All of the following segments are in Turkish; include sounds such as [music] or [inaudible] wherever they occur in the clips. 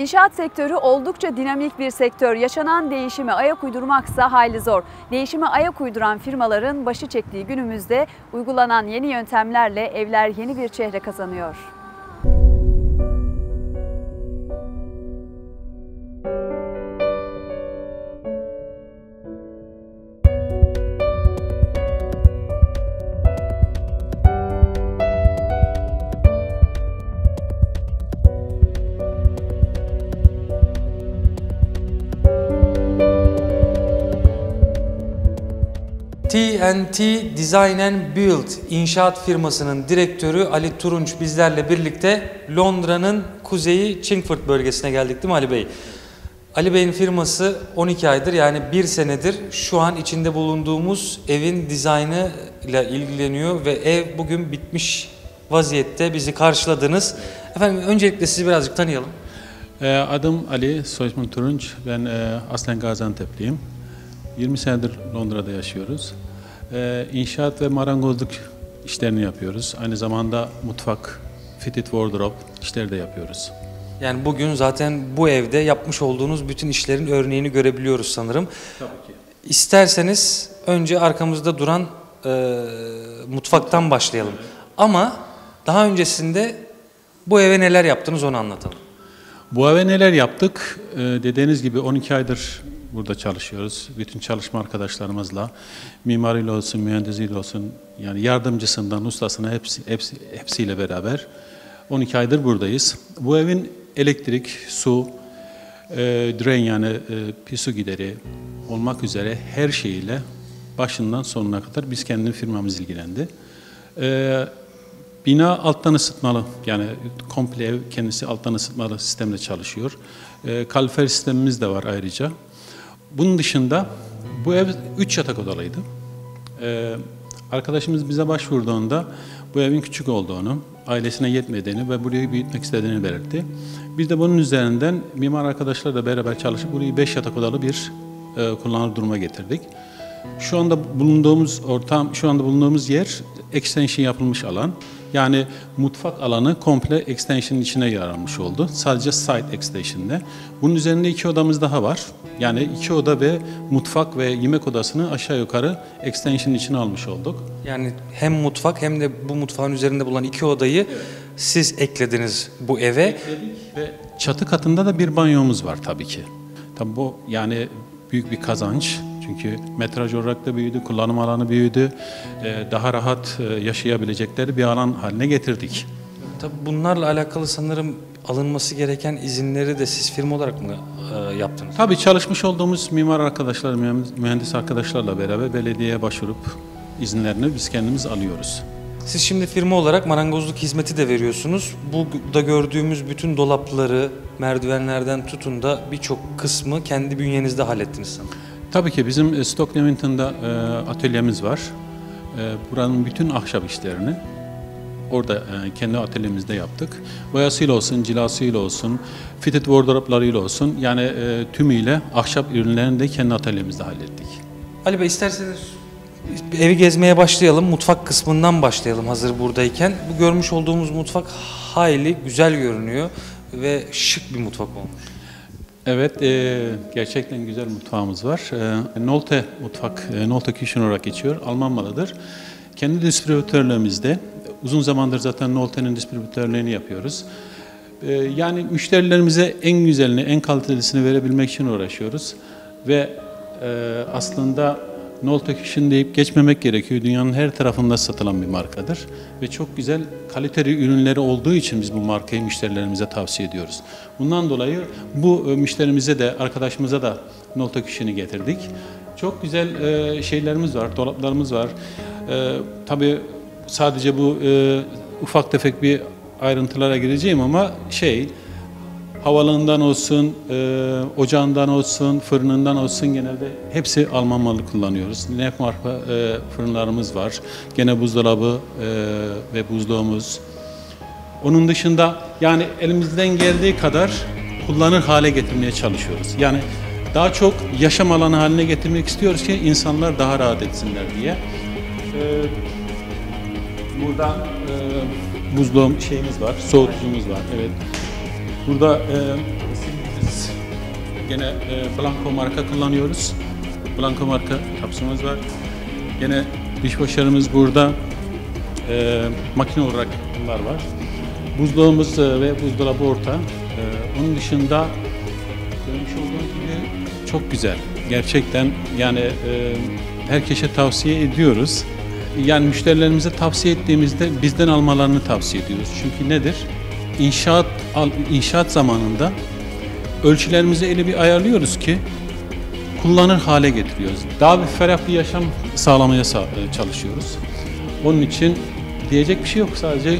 İnşaat sektörü oldukça dinamik bir sektör. Yaşanan değişime ayak uydurmaksa hayli zor. Değişime ayak uyduran firmaların başı çektiği günümüzde uygulanan yeni yöntemlerle evler yeni bir çehre kazanıyor. TNT Design and Build inşaat firmasının direktörü Ali Turunç bizlerle birlikte Londra'nın kuzeyi Chingford bölgesine geldik değil mi Ali Bey? Ali Bey'in firması 12 aydır yani bir senedir şu an içinde bulunduğumuz evin dizaynı ile ilgileniyor ve ev bugün bitmiş vaziyette bizi karşıladınız. Efendim öncelikle sizi birazcık tanıyalım. Ee, Adım Ali, soyismim Turunç. Ben e, aslen Gaziantep'liyim. 20 senedir Londra'da yaşıyoruz. Ee, İnşaat ve marangozluk işlerini yapıyoruz. Aynı zamanda mutfak, fitted wardrobe işleri de yapıyoruz. Yani bugün zaten bu evde yapmış olduğunuz bütün işlerin örneğini görebiliyoruz sanırım. Tabii ki. İsterseniz önce arkamızda duran e, mutfaktan başlayalım. Ama daha öncesinde bu eve neler yaptınız onu anlatalım. Bu eve neler yaptık? Ee, dediğiniz gibi 12 aydır burada çalışıyoruz. Bütün çalışma arkadaşlarımızla, mimariyle olsun, mühendisiyle olsun, yani yardımcısından ustasına hepsi, hepsi, hepsiyle beraber 12 aydır buradayız. Bu evin elektrik, su, e, drain yani e, pis su gideri olmak üzere her şeyiyle başından sonuna kadar biz kendi firmamız ilgilendi. E, Bina alttan ısıtmalı. Yani komple ev kendisi alttan ısıtmalı sistemle çalışıyor. E, kalorifer sistemimiz de var ayrıca. Bunun dışında bu ev 3 yatak odalıydı. E, arkadaşımız bize başvurduğunda bu evin küçük olduğunu, ailesine yetmediğini ve burayı büyütmek istediğini belirtti. Biz de bunun üzerinden mimar arkadaşlarla beraber çalışıp burayı 5 yatak odalı bir e, kullanılır duruma getirdik. Şu anda bulunduğumuz ortam, şu anda bulunduğumuz yer extension yapılmış alan. Yani mutfak alanı komple extension'ın içine yer almış oldu. Sadece site extension'de. Bunun üzerinde iki odamız daha var. Yani iki oda ve mutfak ve yemek odasını aşağı yukarı extension'ın içine almış olduk. Yani hem mutfak hem de bu mutfağın üzerinde bulunan iki odayı siz eklediniz bu eve. Ve çatı katında da bir banyomuz var tabii ki. Tabii bu yani büyük bir kazanç. Çünkü metraj olarak da büyüdü, kullanım alanı büyüdü. Ee, Daha rahat e, yaşayabilecekleri bir alan haline getirdik. Tabii bunlarla alakalı sanırım alınması gereken izinleri de siz firma olarak mı e, yaptınız? Tabii çalışmış olduğumuz mimar arkadaşlar, mühendis arkadaşlarla beraber belediyeye başvurup izinlerini biz kendimiz alıyoruz. Siz şimdi firma olarak marangozluk hizmeti de veriyorsunuz. Bu da gördüğümüz bütün dolapları, merdivenlerden tutun da birçok kısmı kendi bünyenizde hallettiniz sanırım. Tabii ki bizim e, Stock Newington'da e, atölyemiz var. E, buranın bütün ahşap işlerini orada kendi atölyemizde yaptık. Boyasıyla olsun, cilasıyla olsun, fitted wardrobe'larıyla olsun yani tümüyle ahşap ürünlerini de kendi atölyemizde hallettik. Ali Bey isterseniz evi gezmeye başlayalım. Mutfak kısmından başlayalım hazır buradayken. Bu görmüş olduğumuz mutfak hayli güzel görünüyor ve şık bir mutfak olmuş. Evet, e, gerçekten güzel mutfağımız var. E, Nolte mutfak, e, Nolte Kitchen olarak geçiyor. Alman malıdır. Kendi distribütörlüğümüzde, uzun zamandır zaten Nolte'nin distribütörlüğünü yapıyoruz. E, yani müşterilerimize en güzelini, en kalitelisini verebilmek için uğraşıyoruz. Ve e, aslında Nolte Kitchen deyip geçmemek gerekiyor. Dünyanın her tarafında satılan bir markadır. Ve çok güzel kaliteli ürünleri olduğu için biz bu markayı müşterilerimize tavsiye ediyoruz. Bundan dolayı bu e, müşterimize de, arkadaşımıza da Nolte Kitchen'i getirdik. Çok güzel e, şeylerimiz var, dolaplarımız var. E, tabii sadece bu ufak tefek bir ayrıntılara gireceğim ama şey, Havalından olsun, e, ocağından olsun, fırınından olsun genelde hepsi Alman malı kullanıyoruz. Nef marka e, fırınlarımız var. Gene buzdolabı e, ve buzluğumuz. Onun dışında yani elimizden geldiği kadar kullanır hale getirmeye çalışıyoruz. Yani daha çok yaşam alanı haline getirmek istiyoruz ki insanlar daha rahat etsinler diye. E, burada e, buzluğum şeyimiz var, soğutucumuz var. Evet. Burada e, gene e, Blanco marka kullanıyoruz. Blanco marka kapsımız var. Gene dişbaşlarımız burada. E, makine olarak bunlar var. Buzdolabımız e, ve buzdolabı orta. E, onun dışında görmüş olduğunuz gibi çok güzel. Gerçekten yani e, herkese tavsiye ediyoruz. Yani müşterilerimize tavsiye ettiğimizde bizden almalarını tavsiye ediyoruz. Çünkü nedir? İnşaat inşaat zamanında ölçülerimizi öyle bir ayarlıyoruz ki kullanır hale getiriyoruz. Daha bir ferah bir yaşam sağlamaya sa- e, çalışıyoruz. Onun için diyecek bir şey yok sadece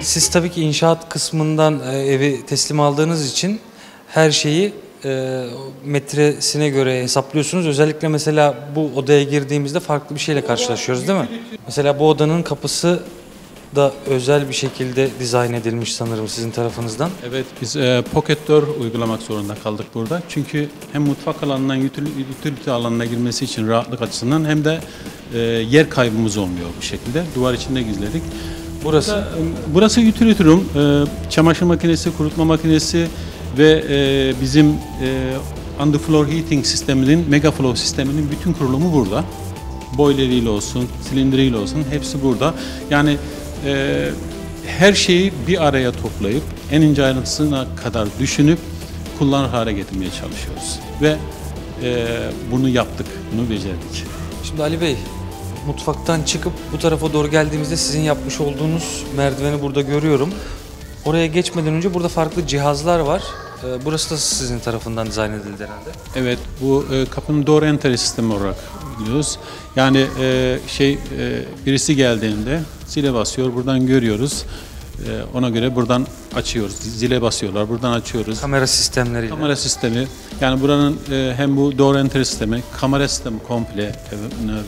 Siz tabii ki inşaat kısmından e, evi teslim aldığınız için her şeyi e, metresine göre hesaplıyorsunuz. Özellikle mesela bu odaya girdiğimizde farklı bir şeyle karşılaşıyoruz değil mi? Mesela bu odanın kapısı da özel bir şekilde dizayn edilmiş sanırım sizin tarafınızdan. Evet biz e, pocket door uygulamak zorunda kaldık burada. Çünkü hem mutfak alanından util- utility alanına girmesi için rahatlık açısından hem de e, yer kaybımız olmuyor bu şekilde. Duvar içinde gizledik. Burası Burası, burası utility room. E, çamaşır makinesi, kurutma makinesi ve e, bizim e, underfloor heating sisteminin, megaflow sisteminin bütün kurulumu burada. Boileriyle olsun, silindiriyle olsun hepsi burada. Yani e, her şeyi bir araya toplayıp en ince ayrıntısına kadar düşünüp kullanır hale getirmeye çalışıyoruz. Ve e, bunu yaptık, bunu becerdik. Şimdi Ali Bey, mutfaktan çıkıp bu tarafa doğru geldiğimizde sizin yapmış olduğunuz merdiveni burada görüyorum. Oraya geçmeden önce burada farklı cihazlar var. Ee, Burası da sizin tarafından dizayn edildi herhalde. Evet, bu e, kapının door entry sistemi olarak biliyoruz. Yani e, şey e, birisi geldiğinde zile basıyor, buradan görüyoruz. E, ona göre buradan açıyoruz. Zile basıyorlar, buradan açıyoruz. Kamera sistemleriyle. Kamera sistemi, yani buranın e, hem bu door entry sistemi, kamera sistemi komple e,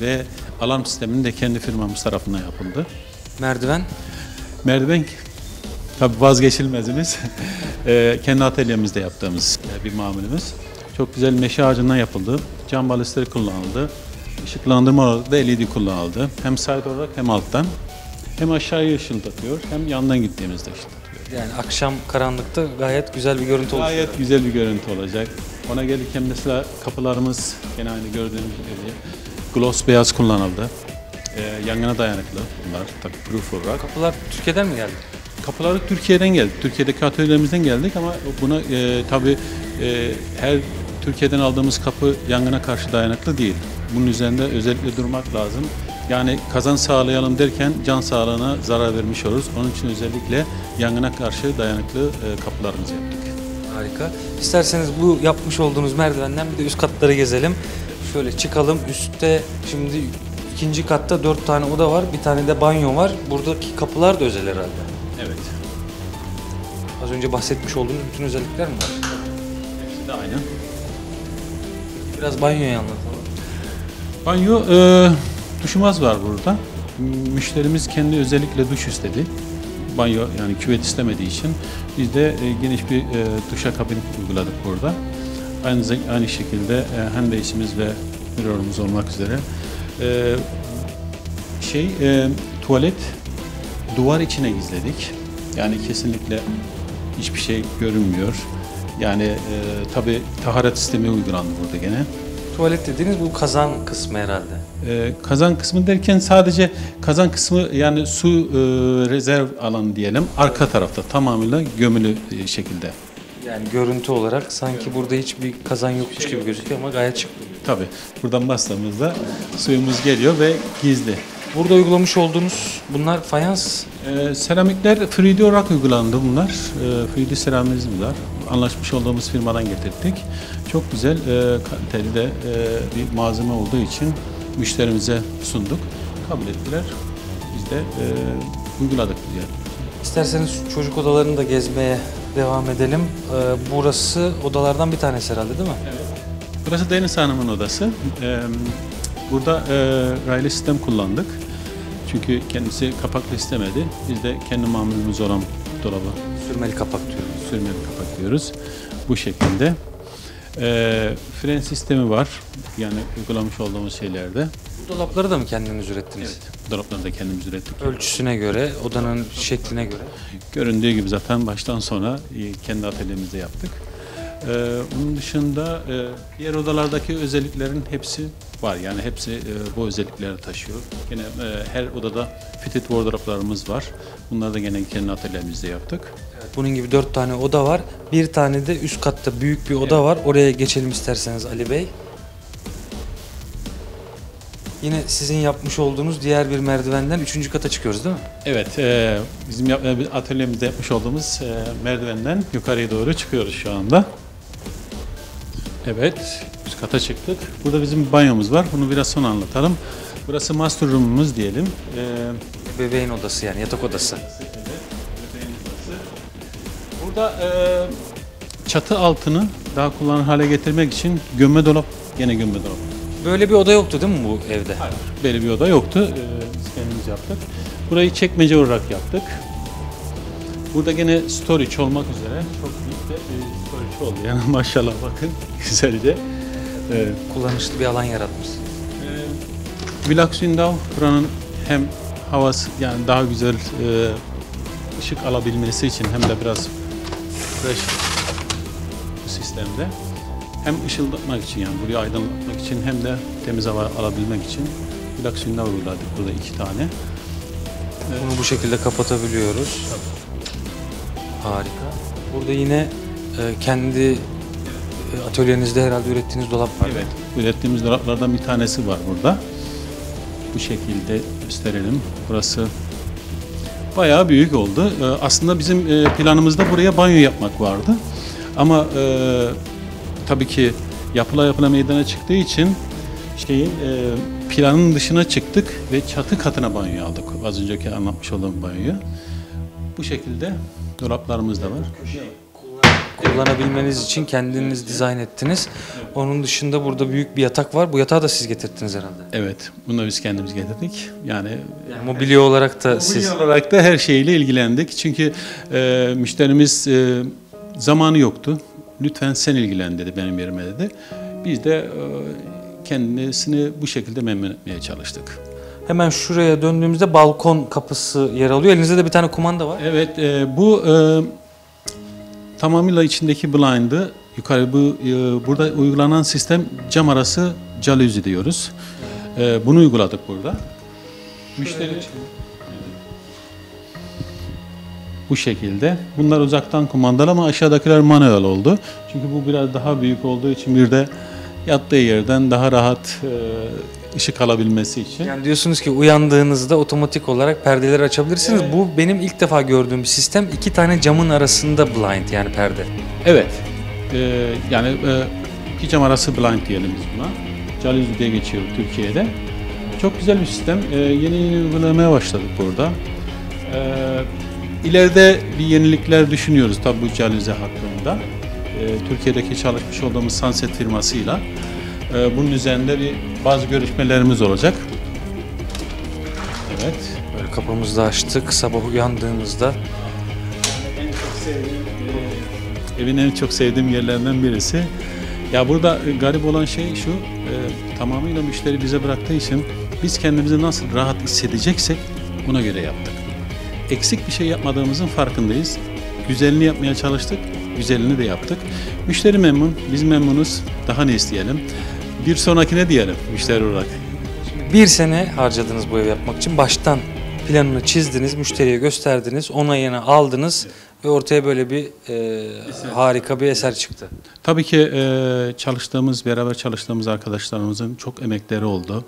ve alarm sisteminin de kendi firmamız tarafından yapıldı. Merdiven. Merdiven tabi vazgeçilmezimiz. Eee, [laughs] kendi atölyemizde yaptığımız e, bir mamulümüz. Çok güzel meşe ağacından yapıldı. Cam balistleri kullanıldı. Işıklandırma olarak da LED kullanıldı. Hem side olarak hem alttan. Hem aşağıya ışıldatıyor hem yandan gittiğimizde ışıldatıyor. Yani akşam karanlıkta gayet güzel bir görüntü oluşuyor. Gayet güzel bir görüntü olacak. Ona gelirken mesela kapılarımız gene aynı gördüğünüz gibi gloss beyaz kullanıldı. Eee yangına dayanıklı bunlar tabii proof olarak. Kapılar Türkiye'den mi geldi? Kapıları Türkiye'den geldi. Türkiye'deki atölyelerimizden geldik ama buna e, tabii e, her Türkiye'den aldığımız kapı yangına karşı dayanıklı değil. Bunun üzerinde özellikle durmak lazım. Yani kazan sağlayalım derken can sağlığına zarar vermiş oluruz. Onun için özellikle yangına karşı dayanıklı e, kapılarımızı yaptık. Harika. İsterseniz bu yapmış olduğunuz merdivenden bir de üst katları gezelim. Şöyle çıkalım. Üstte şimdi ikinci katta dört tane oda var. Bir tane de banyo var. Buradaki kapılar da özel herhalde. Evet. Az önce bahsetmiş olduğunuz bütün özellikler mi var? Hepsi de aynı. Biraz banyoyu anlatalım. Banyo, e, duşumuz var burada. Müşterimiz kendi özellikle duş istedi. Banyo yani küvet istemediği için biz de e, geniş bir e, duşakabin uyguladık burada. Aynı aynı şekilde e, handbase'imiz ve mirror'ımız olmak üzere. E, şey e, tuvalet duvar içine gizledik. Yani kesinlikle hiçbir şey görünmüyor. Yani e, tabi taharet sistemi uygulandı burada gene. Tuvalet dediğiniz bu kazan kısmı herhalde. Ee, kazan kısmı derken sadece kazan kısmı yani su e, rezerv alanı diyelim arka tarafta tamamıyla gömülü e, şekilde. Yani görüntü olarak sanki burada hiçbir kazan yokmuş gibi gözüküyor ama gayet şık. Tabi buradan bastığımızda suyumuz geliyor ve gizli. Burada uygulamış olduğunuz bunlar fayans. Ee, seramikler 3D olarak uygulandı bunlar. Ee, 3D seramimiz var. Anlaşmış olduğumuz firmadan getirdik. Çok güzel, e, kaliteli de e, bir malzeme olduğu için müşterimize sunduk. Kabul ettiler. Biz de e, uyguladık yani. İsterseniz çocuk odalarını da gezmeye devam edelim. Ee, burası odalardan bir tanesi herhalde değil mi? Burası Deniz Hanım'ın odası. Ee, Burada e, raylı sistem kullandık. Çünkü kendisi kapaklı istemedi. Biz de kendi mamulümüz olan dolabı Sürmeli kapak diyorum. sürmeli kapak diyoruz. Bu şekilde. Ee, fren sistemi var. Yani uygulamış olduğumuz şeylerde. Bu dolapları da mı kendiniz ürettiniz? Dolapları da kendimiz ürettik. Ölçüsüne göre, odanın şekline göre. Göründüğü gibi zaten baştan sona e, kendi atölyemizde yaptık. Ee, onun dışında e, diğer odalardaki özelliklerin hepsi var. Yani hepsi e, bu özellikleri taşıyor. Yine e, her odada fitted wardrobe'larımız var. Bunları da gene kendi atölyemizde yaptık. Bunun gibi dört tane oda var. Bir tane de üst katta büyük bir oda var. Oraya geçelim isterseniz Ali Bey. Yine sizin yapmış olduğunuz diğer bir merdivenden üçüncü kata çıkıyoruz değil mi? Evet, e, bizim yap- e, atölyemizde yapmış olduğumuz e, merdivenden yukarıya doğru çıkıyoruz şu anda. Evet, üst kata çıktık. Burada bizim banyomuz var. Bunu biraz sonra anlatalım. Burası master room'umuz diyelim. E, Bebeğin odası yani yatak odası. Burada e, çatı altını daha kullanır hale getirmek için gömme dolap, yine gömme dolap. Böyle bir oda yoktu değil mi bu evde? Böyle bir oda yoktu. E, biz kendimiz yaptık. Burayı çekmece olarak yaptık. Burada gene storage olmak üzere çok büyük de e, storage oldu. Yani [laughs] maşallah bakın güzelce. E, Kullanışlı bir alan yaratmış. e, Relax window buranın hem havası yani daha güzel e, ışık alabilmesi için hem de biraz fresh bu sistemde hem ışıldatmak için yani burayı aydınlatmak için hem de temiz hava alabilmek için relax window uyguladık burada iki tane. Bunu bu şekilde kapatabiliyoruz. Harika. Burada yine e, kendi e, atölyenizde herhalde ürettiğiniz dolap var. Evet. Ürettiğimiz dolaplardan bir tanesi var burada. Bu şekilde gösterelim. Burası bayağı büyük oldu. Ee, Aslında bizim e, planımızda buraya banyo yapmak vardı. Ama e, tabii ki yapıla yapıla meydana çıktığı için şeyin e, planın dışına çıktık ve çatı katına banyo aldık. Az önceki anlatmış olduğum banyoyu. Bu şekilde dolaplarımız da var. Kullanabilmeniz için kendiniz dizayn ettiniz. Onun dışında burada büyük bir yatak var. Bu yatağı da siz getirttiniz herhalde. Evet, bunu da biz kendimiz getirdik. Yani Yani mobilya olarak da siz... Siz olarak da her şeyle ilgilendik. Çünkü e, müşterimiz e, zamanı yoktu. Lütfen sen ilgilen dedi benim yerime dedi. Biz de e, kendisini bu şekilde memnun etmeye çalıştık. Hemen şuraya döndüğümüzde balkon kapısı yer alıyor. Elinizde de bir tane kumanda var. Evet, e, bu e, tamamıyla içindeki blind'ı yukarı bu e, burada uygulanan sistem cam arası jaluzi diyoruz. E, bunu uyguladık burada. Müşteri bu şekilde. Bunlar uzaktan kumandalı ama aşağıdakiler manuel oldu. Çünkü bu biraz daha büyük olduğu için bir de yattığı yerden daha rahat e, ışık alabilmesi için. Yani diyorsunuz ki uyandığınızda otomatik olarak perdeleri açabilirsiniz. Bu benim ilk defa gördüğüm bir sistem. İki tane camın arasında blind yani perde. Evet. Ee, yani e, iki cam arası blind diyelim biz buna. Jaluzi diye geçiyor Türkiye'de. Çok güzel bir sistem. Ee, yeni yeni uygulamaya başladık burada. Ee, ileride bir yenilikler düşünüyoruz tabii bu jaluzi hakkında. Ee, Türkiye'deki çalışmış olduğumuz Sunset firmasıyla. Ee, bunun üzerinde bir bazı görüşmelerimiz olacak. Evet. Böyle kapımızı da açtık. Sabah uyandığımızda En çok sevdiğim, e, evin en çok sevdiğim yerlerinden birisi. Ya burada e, garip olan şey şu, e, tamamıyla müşteri bize bıraktığı için biz kendimizi nasıl rahat hissedeceksek ona göre yaptık. Eksik bir şey yapmadığımızın farkındayız. Güzelini yapmaya çalıştık, güzelini de yaptık. Müşteri memnun, biz memnunuz. Daha ne isteyelim? Bir sonrakine diyelim müşteri olarak. bir sene harcadınız bu evi yapmak için. Baştan planını çizdiniz, müşteriye gösterdiniz, onayını aldınız ve ortaya böyle bir e, harika bir eser çıktı. Tabii ki e, çalıştığımız, beraber çalıştığımız arkadaşlarımızın çok emekleri oldu.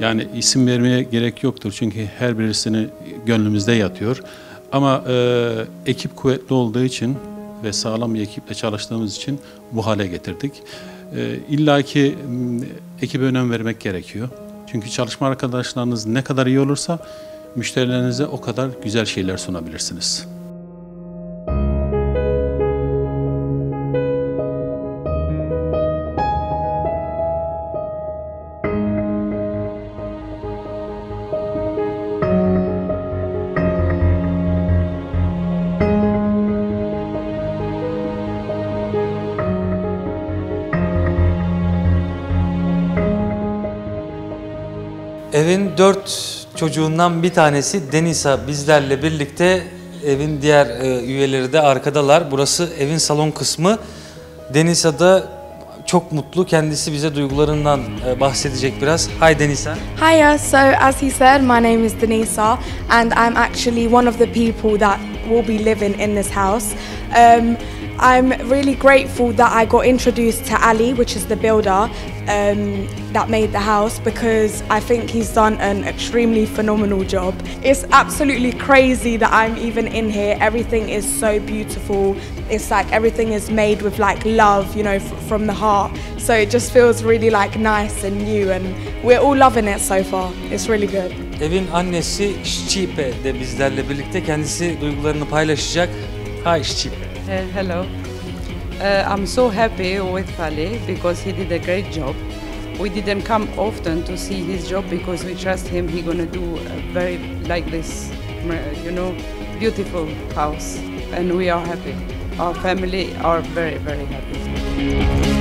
Yani isim vermeye gerek yoktur çünkü her birisini gönlümüzde yatıyor. Ama e, ekip kuvvetli olduğu için ve sağlam bir ekiple çalıştığımız için bu hale getirdik. E, İlla ki m, ekibe önem vermek gerekiyor. Çünkü çalışma arkadaşlarınız ne kadar iyi olursa müşterilerinize o kadar güzel şeyler sunabilirsiniz. Evin dört çocuğundan bir tanesi Denisa bizlerle birlikte evin diğer e, üyeleri de arkadalar. Burası evin salon kısmı. Denisa da çok mutlu. Kendisi bize duygularından e, bahsedecek biraz. Hi Denisa. Hiya, so as he said, my name is Denisa, and I'm actually one of the people that will be living in this house. Um, I'm really grateful that I got introduced to Ali, which is the builder um, that made the house, because I think he's done an extremely phenomenal job. It's absolutely crazy that I'm even in here. Everything is so beautiful. It's like everything is made with like love, you know, from the heart. So it just feels really like nice and new, and we're all loving it so far. It's really good. Evin annesi Şipe de bizlerle birlikte kendisi duygularını paylaşacak. Hi Şipe. Uh, hello. Uh, I'm so happy with Ali because he did a great job. We didn't come often to see his job because we trust him. He gonna do a very like this, uh, you know, beautiful house, and we are happy. Our family are very very happy.